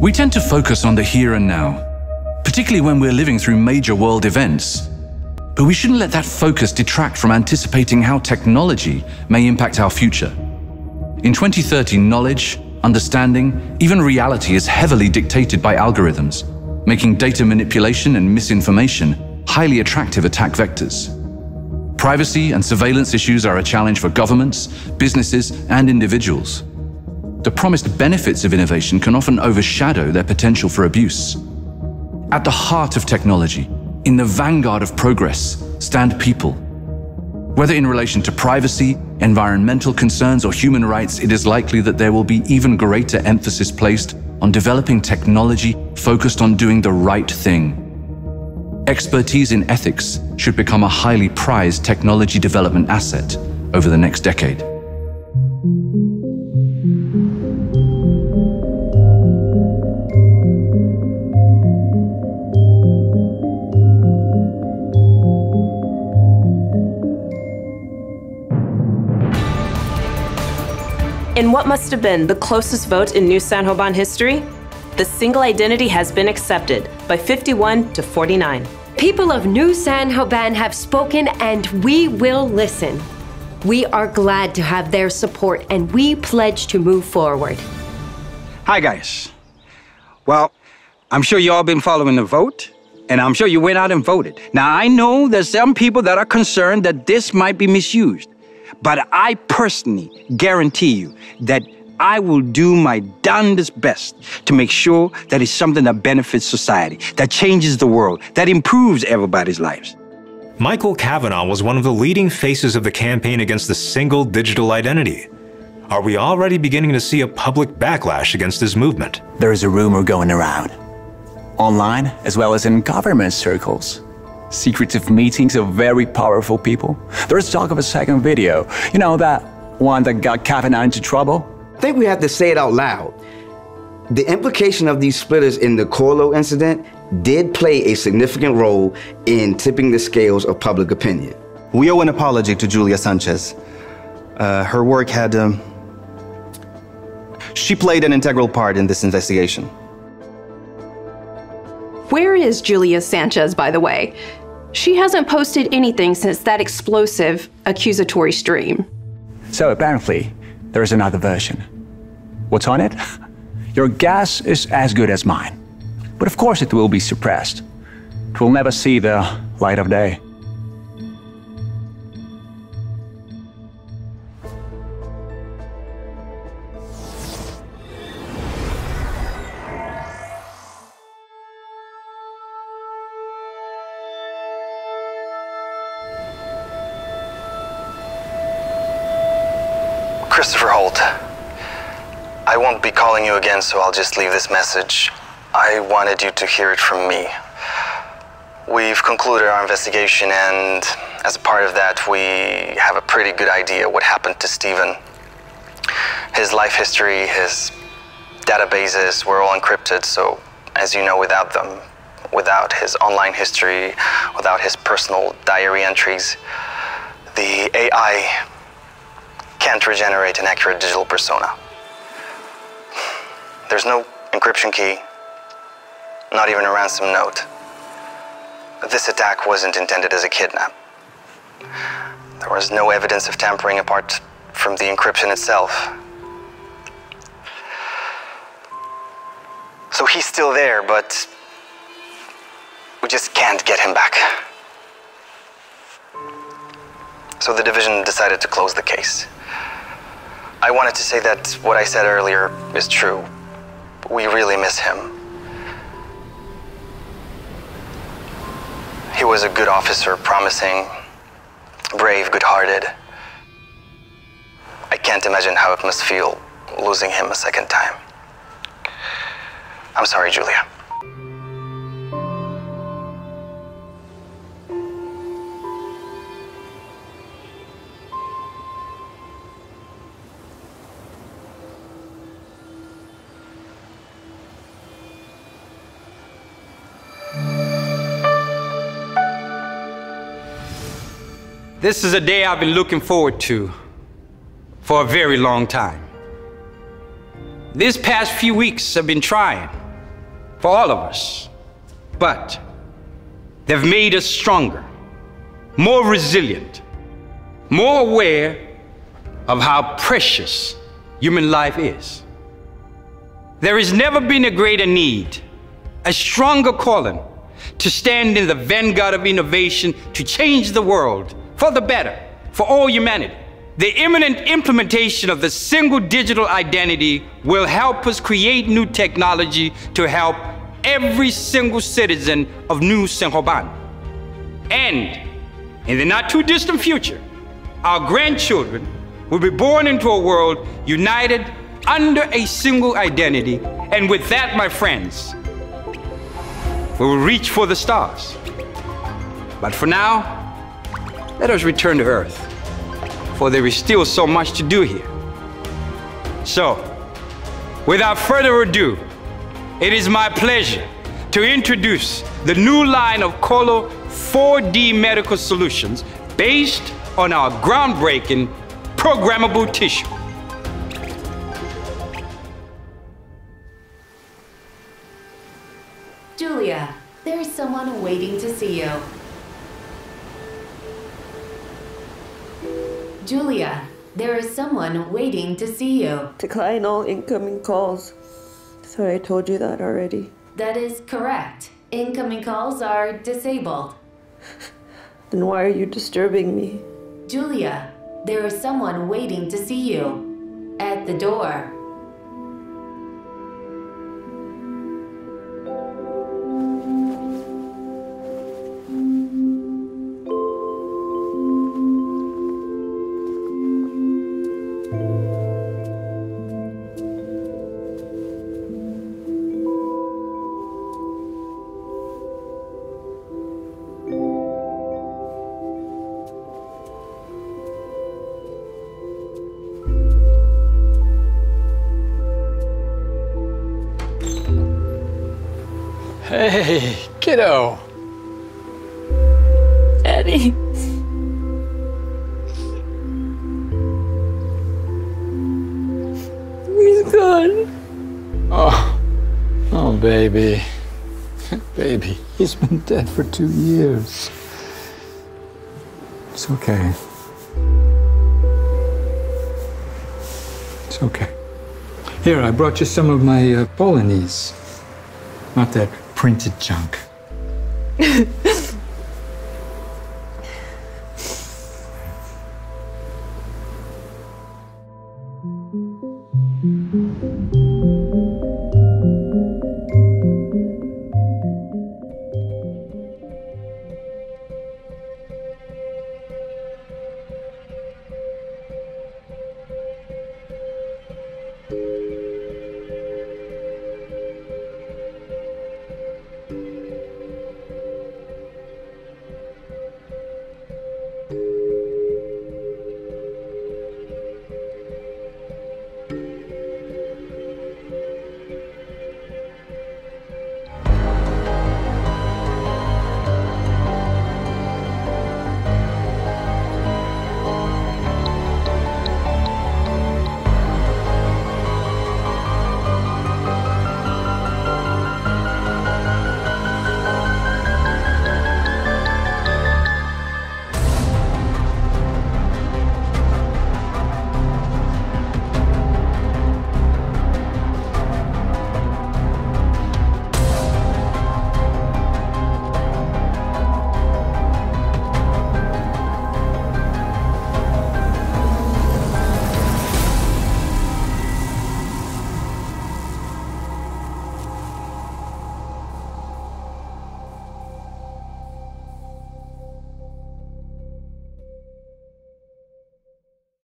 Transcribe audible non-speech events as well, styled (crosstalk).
We tend to focus on the here and now, particularly when we're living through major world events. But we shouldn't let that focus detract from anticipating how technology may impact our future. In 2030, knowledge, understanding, even reality is heavily dictated by algorithms, making data manipulation and misinformation highly attractive attack vectors. Privacy and surveillance issues are a challenge for governments, businesses, and individuals. The promised benefits of innovation can often overshadow their potential for abuse. At the heart of technology, in the vanguard of progress, stand people. Whether in relation to privacy, environmental concerns, or human rights, it is likely that there will be even greater emphasis placed on developing technology focused on doing the right thing. Expertise in ethics should become a highly prized technology development asset over the next decade. In what must have been the closest vote in New San Jovan history, the single identity has been accepted by 51 to 49. People of New San Jovan have spoken and we will listen. We are glad to have their support and we pledge to move forward. Hi, guys. Well, I'm sure you all been following the vote, and I'm sure you went out and voted. Now, I know there's some people that are concerned that this might be misused. But I personally guarantee you that I will do my darndest best to make sure that it's something that benefits society, that changes the world, that improves everybody's lives. Michael Kavanagh was one of the leading faces of the campaign against the single digital identity. Are we already beginning to see a public backlash against this movement? There is a rumor going around, online as well as in government circles, secretive meetings of very powerful people. There's talk of a second video. You know, that one that got Kavanagh into trouble? I think we have to say it out loud. The implication of these splitters in the Corlo incident did play a significant role in tipping the scales of public opinion. We owe an apology to Julia Sanchez. Uh, her work had. Um, she played an integral part in this investigation. Where is Julia Sanchez, by the way? She hasn't posted anything since that explosive, accusatory stream. So apparently, there is another version. What's on it? (laughs) Your guess is as good as mine. But of course it will be suppressed. It will never see the light of day. Christopher Holt. I won't be calling you again, so I'll just leave this message. I wanted you to hear it from me. We've concluded our investigation, and as a part of that, we have a pretty good idea what happened to Stephen. His life history, his databases were all encrypted, so as you know, without them, without his online history, without his personal diary entries, the AI can't regenerate an accurate digital persona. There's no encryption key, not even a ransom note. This attack wasn't intended as a kidnap. There was no evidence of tampering apart from the encryption itself. So he's still there, but we just can't get him back. So the division decided to close the case. I wanted to say that what I said earlier is true. We really miss him. He was a good officer, promising, brave, good-hearted. I can't imagine how it must feel losing him a second time. I'm sorry, Julia. This is a day I've been looking forward to for a very long time. These past few weeks have been trying. for all of us. But they've made us stronger, more resilient, more aware of how precious human life is. There has never been a greater need, a stronger calling to stand in the vanguard of innovation to change the world for the better, for all humanity. The imminent implementation of the single digital identity will help us create new technology to help every single citizen of New San Jovan. And in the not too distant future, our grandchildren will be born into a world united under a single identity. And with that, my friends, we will reach for the stars. But for now, let us return to Earth, for there is still so much to do here. So, without further ado, it is my pleasure to introduce the new line of Colo 4D medical solutions based on our groundbreaking programmable tissue. Julia, there is someone waiting to see you. Julia, there is someone waiting to see you. Decline all incoming calls. Sorry, I told you that already. That is correct. Incoming calls are disabled. (laughs) Then why are you disturbing me? Julia, there is someone waiting to see you. At the door. Hey, kiddo. Eddie. He's gone. Oh, oh, baby. (laughs) baby, he's been dead for two years. It's okay. It's okay. Here, I brought you some of my uh, Bolognese. Not that printed junk. (laughs)